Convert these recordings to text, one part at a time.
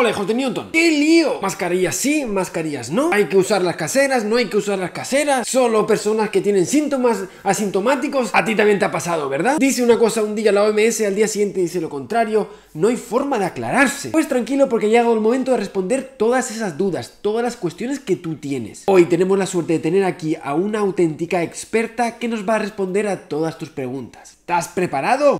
Hola, hijos de Newton. ¡Qué lío! Mascarillas sí, mascarillas no. Hay que usar las caseras, no hay que usar las caseras. Solo personas que tienen síntomas asintomáticos. A ti también te ha pasado, ¿verdad? Dice una cosa un día la OMS, al día siguiente dice lo contrario. No hay forma de aclararse. Pues tranquilo porque ha llegado el momento de responder todas esas dudas, todas las cuestiones que tú tienes. Hoy tenemos la suerte de tener aquí a una auténtica experta que nos va a responder a todas tus preguntas. ¿Estás preparado?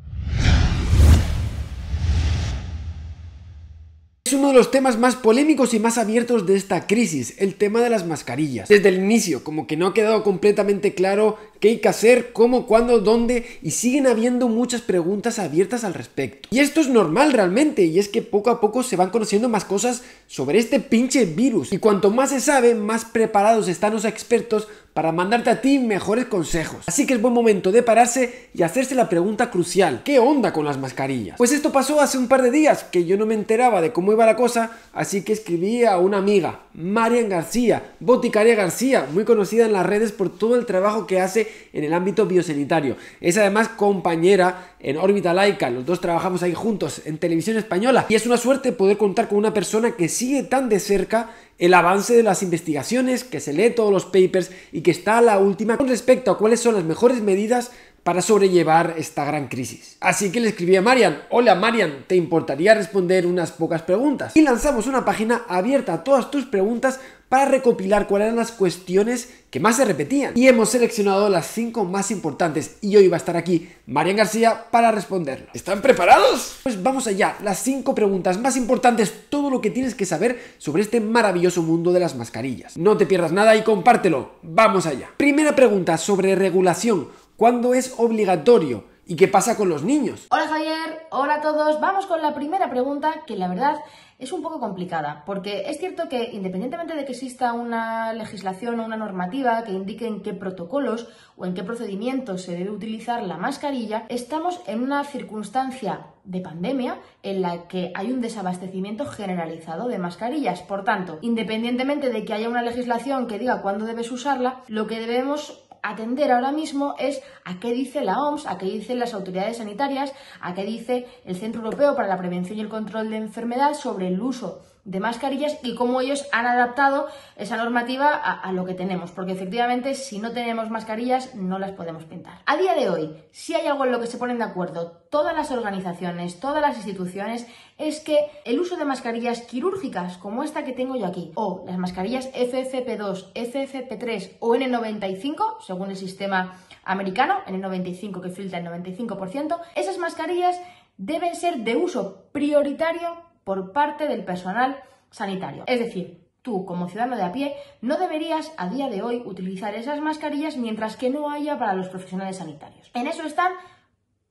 Es uno de los temas más polémicos y más abiertos de esta crisis, el tema de las mascarillas. Desde el inicio, como que no ha quedado completamente claro qué hay que hacer, cómo, cuándo, dónde, y siguen habiendo muchas preguntas abiertas al respecto. Y esto es normal realmente, y es que poco a poco se van conociendo más cosas sobre este pinche virus. Y cuanto más se sabe, más preparados están los expertos para mandarte a ti mejores consejos. Así que es buen momento de pararse y hacerse la pregunta crucial, ¿qué onda con las mascarillas? Pues esto pasó hace un par de días, que yo no me enteraba de cómo iba la cosa, así que escribí a una amiga, Marian García, boticaria García, muy conocida en las redes por todo el trabajo que hace en el ámbito biosanitario. Es además compañera en órbita laica, los dos trabajamos ahí juntos en televisión española y es una suerte poder contar con una persona que sigue tan de cerca el avance de las investigaciones, que se lee todos los papers y que está a la última con respecto a cuáles son las mejores medidas para sobrellevar esta gran crisis. Así que le escribí a Marian, hola Marian, ¿te importaría responder unas pocas preguntas? Y lanzamos una página abierta a todas tus preguntas para recopilar cuáles eran las cuestiones que más se repetían. Y hemos seleccionado las 5 más importantes y hoy va a estar aquí Marian García para responderlas. ¿Están preparados? Pues vamos allá, las 5 preguntas más importantes, todo lo que tienes que saber sobre este maravilloso mundo de las mascarillas. No te pierdas nada y compártelo. Vamos allá. Primera pregunta sobre regulación. ¿Cuándo es obligatorio? ¿Y qué pasa con los niños? Hola Javier, hola a todos. Vamos con la primera pregunta que la verdad es un poco complicada, porque es cierto que independientemente de que exista una legislación o una normativa que indique en qué protocolos o en qué procedimientos se debe utilizar la mascarilla, estamos en una circunstancia de pandemia en la que hay un desabastecimiento generalizado de mascarillas. Por tanto, independientemente de que haya una legislación que diga cuándo debes usarla, lo que debemos atender ahora mismo es a qué dice la OMS, a qué dicen las autoridades sanitarias, a qué dice el Centro Europeo para la Prevención y el Control de Enfermedad sobre el uso de mascarillas y cómo ellos han adaptado esa normativa a, lo que tenemos, porque efectivamente si no tenemos mascarillas no las podemos pintar. A día de hoy, si hay algo en lo que se ponen de acuerdo todas las organizaciones, todas las instituciones, es que el uso de mascarillas quirúrgicas como esta que tengo yo aquí, o las mascarillas FFP2, FFP3 o N95, según el sistema americano, N95 que filtra el 95%, esas mascarillas deben ser de uso prioritario por parte del personal sanitario. Es decir, tú como ciudadano de a pie no deberías a día de hoy utilizar esas mascarillas mientras que no haya para los profesionales sanitarios. En eso están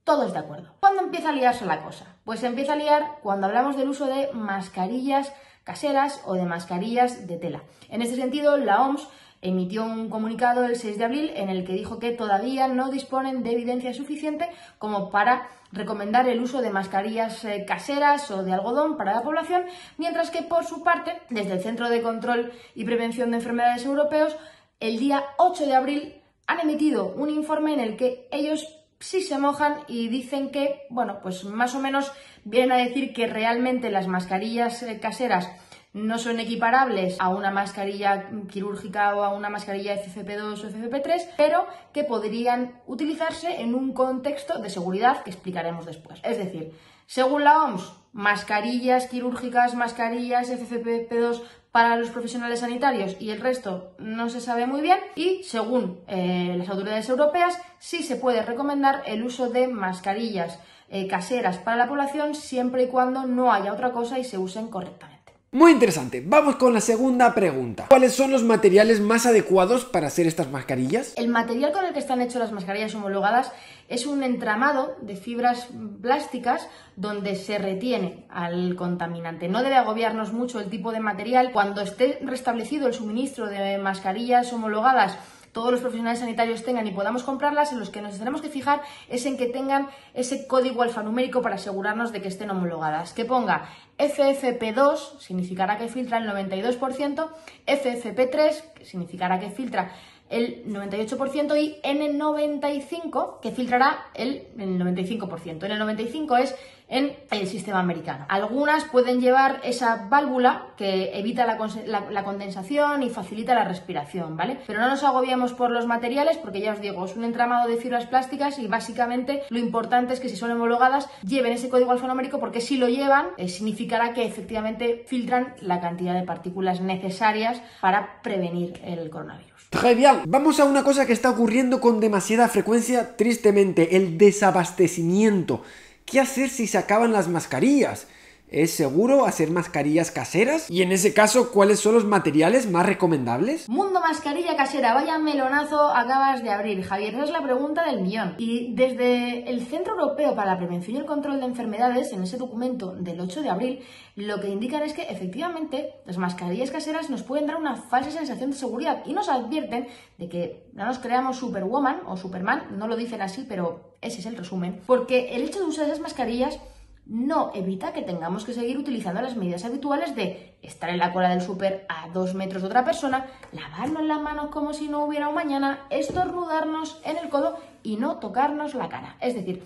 todos de acuerdo. ¿Cuándo empieza a liarse la cosa? Pues se empieza a liar cuando hablamos del uso de mascarillas caseras o de mascarillas de tela. En este sentido, la OMS emitió un comunicado el 6 de abril en el que dijo que todavía no disponen de evidencia suficiente como para recomendar el uso de mascarillas eh, caseras o de algodón para la población, mientras que por su parte, desde el Centro de Control y Prevención de Enfermedades Europeos, el día 8 de abril han emitido un informe en el que ellos sí se mojan y dicen que, bueno, pues más o menos vienen a decir que realmente las mascarillas eh, caseras no son equiparables a una mascarilla quirúrgica o a una mascarilla FFP2 o FFP3, pero que podrían utilizarse en un contexto de seguridad que explicaremos después. Es decir, según la OMS, mascarillas quirúrgicas, mascarillas FFP2 para los profesionales sanitarios y el resto no se sabe muy bien y según eh, las autoridades europeas sí se puede recomendar el uso de mascarillas eh, caseras para la población siempre y cuando no haya otra cosa y se usen correctamente. Muy interesante, vamos con la segunda pregunta. ¿Cuáles son los materiales más adecuados para hacer estas mascarillas? El material con el que están hechas las mascarillas homologadas es un entramado de fibras plásticas donde se retiene al contaminante. No debe agobiarnos mucho el tipo de material. Cuando esté restablecido el suministro de mascarillas homologadas todos los profesionales sanitarios tengan y podamos comprarlas, en los que nos tenemos que fijar es en que tengan ese código alfanumérico para asegurarnos de que estén homologadas. Que ponga FFP2, significará que filtra el 92%, FFP3, que significará que filtra el 98% y N95 que filtrará el, 95%. N95 es en el sistema americano. Algunas pueden llevar esa válvula que evita la, condensación y facilita la respiración, ¿vale? Pero no nos agobiamos por los materiales porque ya os digo, es un entramado de fibras plásticas y básicamente lo importante es que si son homologadas lleven ese código alfanumérico porque si lo llevan eh, significará que efectivamente filtran la cantidad de partículas necesarias para prevenir el coronavirus. Très bien. Vamos a una cosa que está ocurriendo con demasiada frecuencia, tristemente, el desabastecimiento. ¿Qué hacer si se acaban las mascarillas? ¿Es seguro hacer mascarillas caseras? Y en ese caso, ¿cuáles son los materiales más recomendables? Mundo mascarilla casera, vaya melonazo acabas de abrir, Javier. Esa es la pregunta del millón. Y desde el Centro Europeo para la Prevención y el Control de Enfermedades, en ese documento del 8 de abril, lo que indican es que efectivamente las mascarillas caseras nos pueden dar una falsa sensación de seguridad y nos advierten de que no nos creamos Superwoman o Superman, no lo dicen así, pero ese es el resumen, porque el hecho de usar esas mascarillas no evita que tengamos que seguir utilizando las medidas habituales de estar en la cola del súper a dos metros de otra persona, lavarnos las manos como si no hubiera un mañana, estornudarnos en el codo y no tocarnos la cara. Es decir,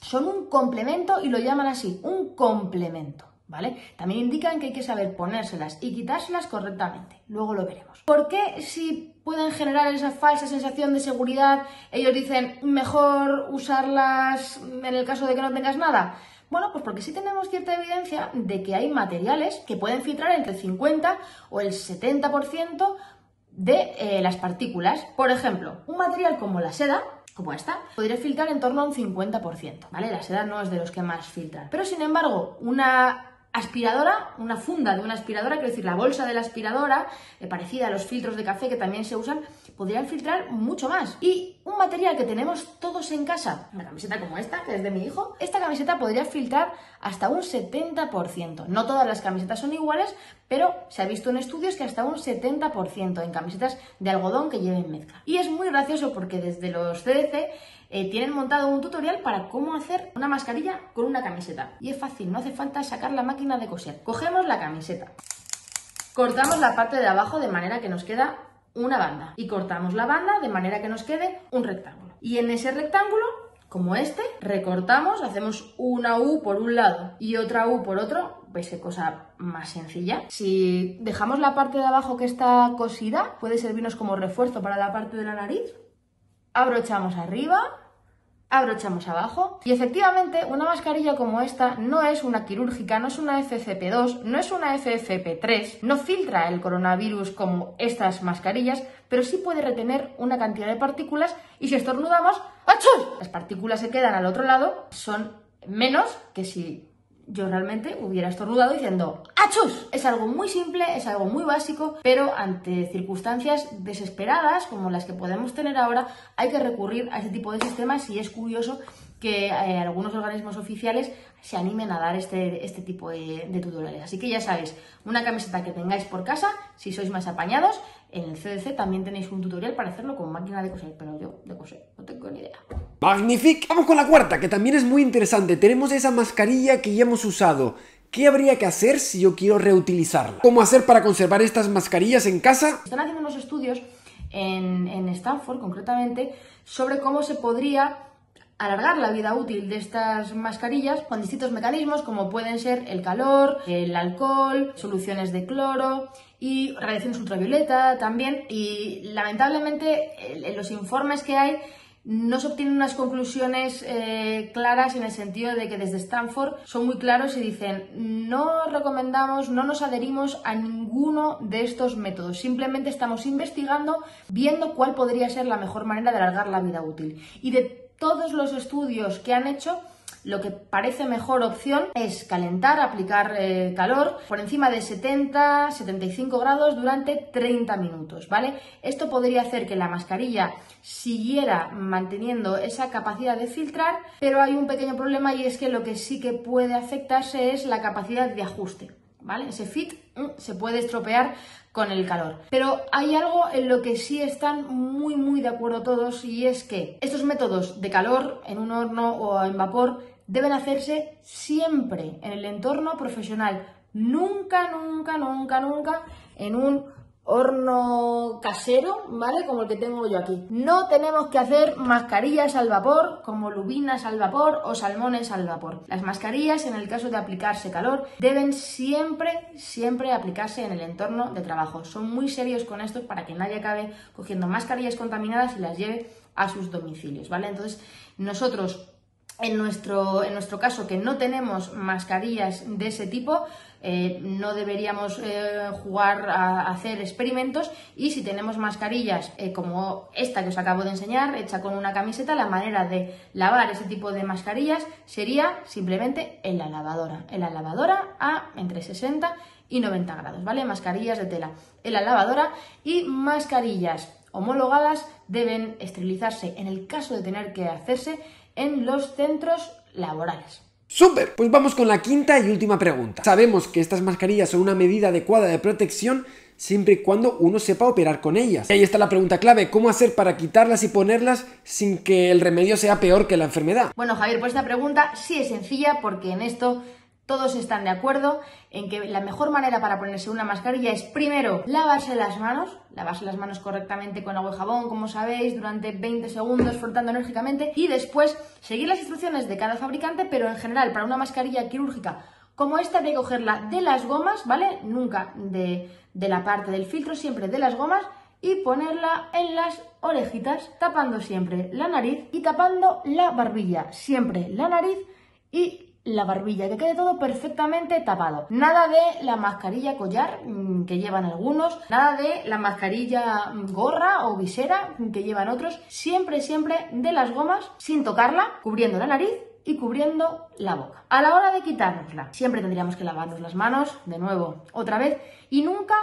son un complemento y lo llaman así, un complemento. ¿Vale? También indican que hay que saber ponérselas y quitárselas correctamente. Luego lo veremos. ¿Por qué si pueden generar esa falsa sensación de seguridad, ellos dicen mejor usarlas en el caso de que no tengas nada? Bueno, pues porque sí tenemos cierta evidencia de que hay materiales que pueden filtrar entre el 50 o el 70% de eh, las partículas. Por ejemplo, un material como la seda, como esta, podría filtrar en torno a un 50%, ¿vale? La seda no es de los que más filtran. Pero sin embargo, una aspiradora, una funda de una aspiradora, quiero decir, la bolsa de la aspiradora, eh, parecida a los filtros de café que también se usan, podrían filtrar mucho más. Y un material que tenemos todos en casa, una camiseta como esta, que es de mi hijo, esta camiseta podría filtrar hasta un 70%. No todas las camisetas son iguales, pero se ha visto en estudios que hasta un 70% en camisetas de algodón que lleven mezcla. Y es muy gracioso porque desde los CDC eh, tienen montado un tutorial para cómo hacer una mascarilla con una camiseta. Y es fácil, no hace falta sacar la máquina de coser. Cogemos la camiseta, cortamos la parte de abajo de manera que nos queda una banda y cortamos la banda de manera que nos quede un rectángulo. Y en ese rectángulo como este, recortamos, hacemos una U por un lado y otra U por otro, veis qué cosa más sencilla. Si dejamos la parte de abajo que está cosida, puede servirnos como refuerzo para la parte de la nariz, abrochamos arriba, abrochamos abajo y efectivamente una mascarilla como esta no es una quirúrgica, no es una FFP2, no es una FFP3, no filtra el coronavirus como estas mascarillas, pero sí puede retener una cantidad de partículas y si estornudamos, ¡achos! Las partículas se quedan al otro lado, son menos que si yo realmente hubiera estornudado diciendo ¡Achus! Es algo muy simple, es algo muy básico, pero ante circunstancias desesperadas como las que podemos tener ahora, hay que recurrir a ese tipo de sistemas y es curioso que eh, algunos organismos oficiales se animen a dar este, este tipo de, de, tutoriales. Así que ya sabéis, una camiseta que tengáis por casa, si sois más apañados, en el CDC también tenéis un tutorial para hacerlo con máquina de coser, pero yo de coser no tengo ni idea. Magnific. Vamos con la cuarta, que también es muy interesante. Tenemos esa mascarilla que ya hemos usado. ¿Qué habría que hacer si yo quiero reutilizarla? ¿Cómo hacer para conservar estas mascarillas en casa? Están haciendo unos estudios en, en Stanford, concretamente, sobre cómo se podría alargar la vida útil de estas mascarillas con distintos mecanismos como pueden ser el calor, el alcohol, soluciones de cloro y radiaciones ultravioleta también. Y lamentablemente en los informes que hay no se obtienen unas conclusiones eh, claras en el sentido de que desde Stanford son muy claros y dicen no recomendamos, no nos adherimos a ninguno de estos métodos. Simplemente estamos investigando, viendo cuál podría ser la mejor manera de alargar la vida útil. Y todos los estudios que han hecho, lo que parece mejor opción es calentar, aplicar eh, calor por encima de 70, 75 grados durante 30 minutos, ¿vale? Esto podría hacer que la mascarilla siguiera manteniendo esa capacidad de filtrar, pero hay un pequeño problema y es que lo que sí que puede afectarse es la capacidad de ajuste, ¿vale? Ese fit se puede estropear con el calor. Pero hay algo en lo que sí están muy muy de acuerdo todos y es que estos métodos de calor en un horno o en vapor deben hacerse siempre en el entorno profesional. Nunca, nunca, nunca, nunca en un horno casero, ¿vale? Como el que tengo yo aquí. No tenemos que hacer mascarillas al vapor, como lubinas al vapor o salmones al vapor. Las mascarillas, en el caso de aplicarse calor, deben siempre, siempre aplicarse en el entorno de trabajo. Son muy serios con esto para que nadie acabe cogiendo mascarillas contaminadas y las lleve a sus domicilios, ¿vale? Entonces, nosotros en nuestro, en nuestro caso, que no tenemos mascarillas de ese tipo, eh, no deberíamos eh, jugar a, hacer experimentos y si tenemos mascarillas eh, como esta que os acabo de enseñar, hecha con una camiseta, la manera de lavar ese tipo de mascarillas sería simplemente en la lavadora. En la lavadora a entre 60 y 90 grados, ¿vale? Mascarillas de tela en la lavadora y mascarillas homologadas deben esterilizarse en el caso de tener que hacerse en los centros laborales. ¡Súper! Pues vamos con la quinta y última pregunta. Sabemos que estas mascarillas son una medida adecuada de protección siempre y cuando uno sepa operar con ellas. Y ahí está la pregunta clave, ¿cómo hacer para quitarlas y ponerlas sin que el remedio sea peor que la enfermedad? Bueno, Javier, pues esta pregunta sí es sencilla porque en esto todos están de acuerdo en que la mejor manera para ponerse una mascarilla es primero lavarse las manos, lavarse las manos correctamente con agua y jabón, como sabéis, durante 20 segundos frotando enérgicamente y después seguir las instrucciones de cada fabricante, pero en general para una mascarilla quirúrgica como esta hay que cogerla de las gomas, ¿vale? Nunca de, de la parte del filtro, siempre de las gomas y ponerla en las orejitas, tapando siempre la nariz y tapando la barbilla, siempre la nariz y la barbilla, que quede todo perfectamente tapado. Nada de la mascarilla collar mm, que llevan algunos, nada de la mascarilla mm, gorra o visera que llevan otros, siempre, siempre de las gomas, sin tocarla, cubriendo la nariz y cubriendo la boca. A la hora de quitárnosla, siempre tendríamos que lavarnos las manos, de nuevo, otra vez, y nunca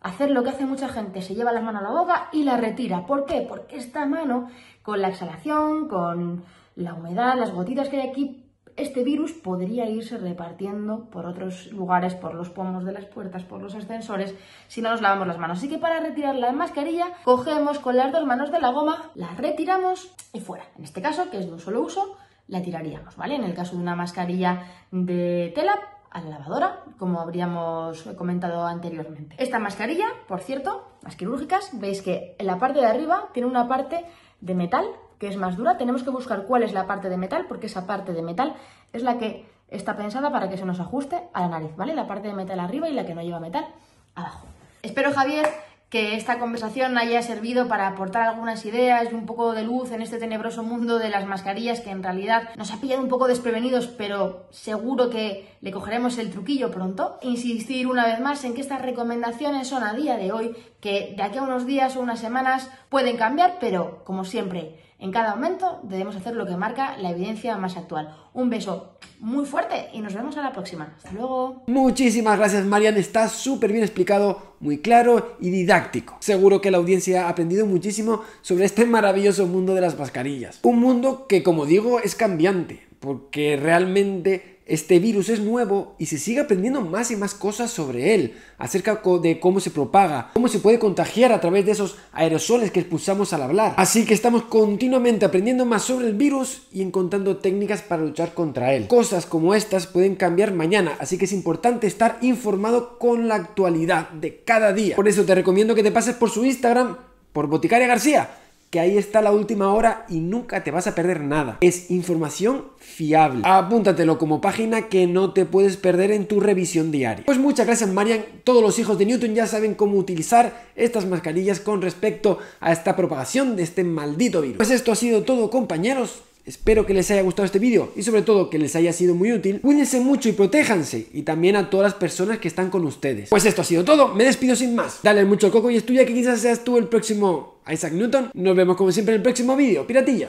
hacer lo que hace mucha gente, se lleva las manos a la boca y la retira. ¿Por qué? Porque esta mano, con la exhalación, con la humedad, las gotitas que hay aquí, este virus podría irse repartiendo por otros lugares, por los pomos de las puertas, por los ascensores, si no nos lavamos las manos. Así que para retirar la mascarilla, cogemos con las dos manos de la goma, la retiramos y fuera. En este caso, que es de un solo uso, la tiraríamos, ¿vale? En el caso de una mascarilla de tela, a la lavadora, como habríamos comentado anteriormente. Esta mascarilla, por cierto, las quirúrgicas, veis que en la parte de arriba tiene una parte de metal que es más dura, tenemos que buscar cuál es la parte de metal, porque esa parte de metal es la que está pensada para que se nos ajuste a la nariz, ¿vale? La parte de metal arriba y la que no lleva metal abajo. Espero, Javier, que esta conversación haya servido para aportar algunas ideas y un poco de luz en este tenebroso mundo de las mascarillas que en realidad nos ha pillado un poco desprevenidos, pero seguro que le cogeremos el truquillo pronto. Insistir una vez más en que estas recomendaciones son a día de hoy, que de aquí a unos días o unas semanas pueden cambiar, pero como siempre, en cada momento debemos hacer lo que marca la evidencia más actual. Un beso muy fuerte y nos vemos a la próxima. Hasta luego. Muchísimas gracias Marian, está súper bien explicado, muy claro y didáctico. Seguro que la audiencia ha aprendido muchísimo sobre este maravilloso mundo de las mascarillas. Un mundo que como digo es cambiante, porque realmente este virus es nuevo y se sigue aprendiendo más y más cosas sobre él, acerca de cómo se propaga, cómo se puede contagiar a través de esos aerosoles que expulsamos al hablar. Así que estamos continuamente aprendiendo más sobre el virus y encontrando técnicas para luchar contra él. Cosas como estas pueden cambiar mañana, así que es importante estar informado con la actualidad de cada día. Por eso te recomiendo que te pases por su Instagram, por Boticaria García que ahí está la última hora y nunca te vas a perder nada. Es información fiable. Apúntatelo como página que no te puedes perder en tu revisión diaria. Pues muchas gracias Marian. Todos los hijos de Newton ya saben cómo utilizar estas mascarillas con respecto a esta propagación de este maldito virus. Pues esto ha sido todo compañeros. Espero que les haya gustado este vídeo y sobre todo que les haya sido muy útil. Cuídense mucho y protéjanse y también a todas las personas que están con ustedes. Pues esto ha sido todo, me despido sin más. Dale mucho coco y estudia que quizás seas tú el próximo Isaac Newton. Nos vemos como siempre en el próximo vídeo. Piratilla.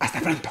Hasta pronto.